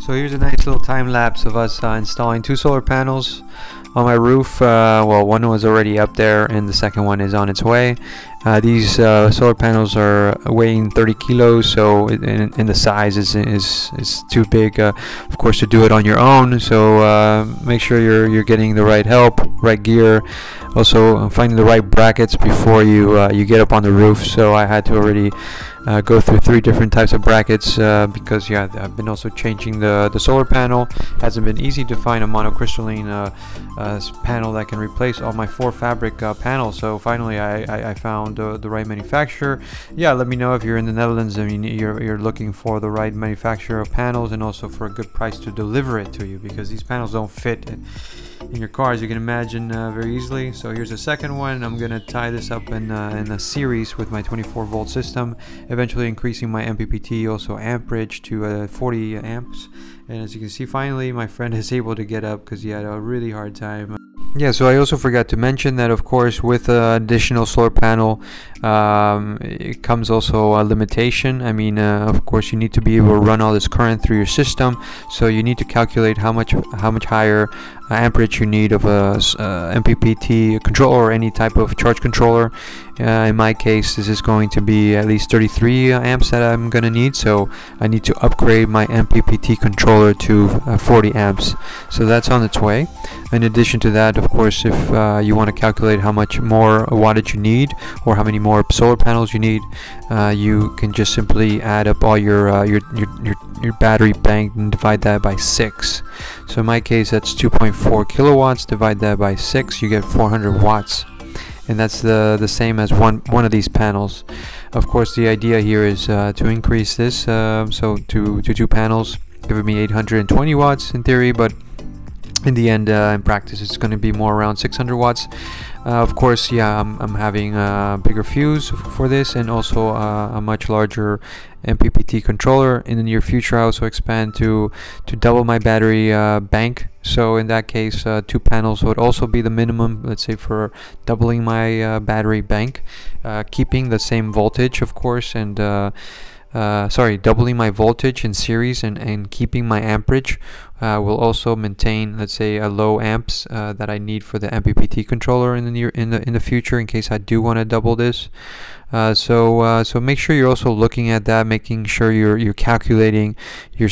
So here's a nice little time lapse of us uh, installing two solar panels on my roof. Uh, well, one was already up there and the second one is on its way. Uh, these uh, solar panels are weighing 30 kilos, so in, the size is, is, is too big, uh, of course, to do it on your own. So uh, make sure you're, you're getting the right help, right gear, also finding the right brackets before you, you get up on the roof. So I had to already uh, go through three different types of brackets uh, because yeah I've been also changing the the solar panel. Hasn't been easy to find a monocrystalline uh, uh panel that can replace all my four fabric uh, panels. So finally I, I, I found the right manufacturer. Yeah let me know if you're in the Netherlands I mean you're, you're looking for the right manufacturer of panels and also for a good price to deliver it to you because these panels don't fit in your car as you can imagine uh, very easily. So here's a second one I'm gonna tie this up in, uh, in a series with my 24 volt system eventually increasing my MPPT also amperage to uh, 40 amps. And as you can see finally my friend is able to get up because he had a really hard time yeah, so I also forgot to mention that of course with an additional solar panel um, it comes also a limitation. I mean, uh, of course you need to be able to run all this current through your system, so you need to calculate how much how much higher uh, amperage you need of a uh, MPPT controller or any type of charge controller. Uh, in my case, this is going to be at least 33 amps that I'm going to need, so I need to upgrade my MPPT controller to uh, 40 amps. So that's on its way. In addition to that, of course, if uh, you want to calculate how much more wattage you need or how many more solar panels you need, uh, you can just simply add up all your, uh, your, your, your, your battery bank and divide that by 6. So in my case, that's 2.4 kilowatts. Divide that by 6, you get 400 watts and that's the the same as one one of these panels of course the idea here is uh, to increase this uh, so to to two panels giving me 820 watts in theory but in the end uh, in practice it's going to be more around 600 watts. Uh, of course yeah I'm, I'm having a bigger fuse for this and also uh, a much larger MPPT controller. In the near future I also expand to to double my battery uh, bank. So in that case uh, two panels would also be the minimum let's say for doubling my uh, battery bank keeping the same voltage of course and uh, sorry, doubling my voltage in series and, and keeping my amperage uh, will also maintain, let's say, a low amps uh, that I need for the MPPT controller in the near in the in the future in case I do want to double this. Uh, so uh, so make sure you're also looking at that, making sure you're you're calculating your